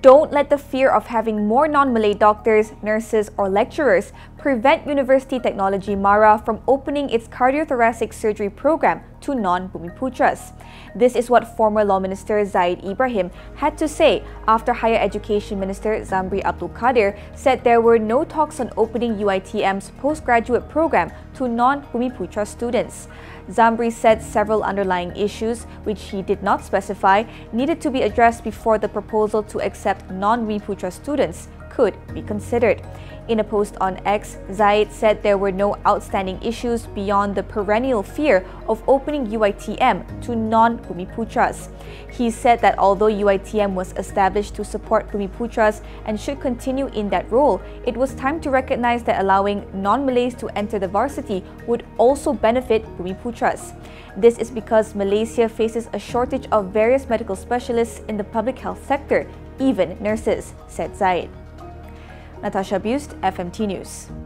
Don't let the fear of having more non-Malay doctors, nurses, or lecturers prevent University Technology Mara from opening its cardiothoracic surgery program to non-Bumiputeras. This is what former Law Minister Zaid Ibrahim had to say after Higher Education Minister Zambry Abdul Kadir said there were no talks on opening UITM's postgraduate program to non-Bumiputera students. Zambry said several underlying issues, which he did not specify, needed to be addressed before the proposal to accept non-Bumiputera students could be considered. In a post on X, Zaid said there were no outstanding issues beyond the perennial fear of opening UITM to non-Bumiputeras. He said that although UITM was established to support Bumiputeras and should continue in that role, it was time to recognize that allowing non-Malays to enter the varsity would also benefit Bumiputeras. This is because Malaysia faces a shortage of various medical specialists in the public health sector, even nurses, said Zaid. Natasha Bust, FMT News.